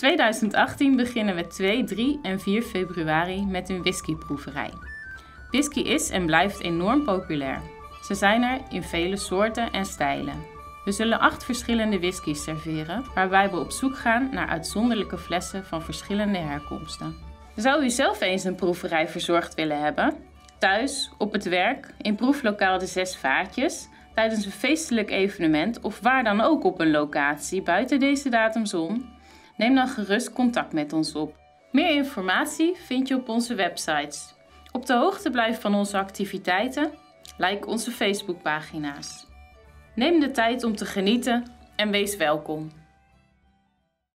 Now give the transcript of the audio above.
2018 beginnen we 2, 3 en 4 februari met een whiskyproeverij. Whisky is en blijft enorm populair. Ze zijn er in vele soorten en stijlen. We zullen acht verschillende whiskies serveren, waarbij we op zoek gaan naar uitzonderlijke flessen van verschillende herkomsten. Zou u zelf eens een proeverij verzorgd willen hebben? Thuis, op het werk, in proeflokaal De Zes Vaatjes, tijdens een feestelijk evenement of waar dan ook op een locatie buiten deze datumzon? Neem dan gerust contact met ons op. Meer informatie vind je op onze websites. Op de hoogte blijven van onze activiteiten? Like onze Facebookpagina's. Neem de tijd om te genieten en wees welkom.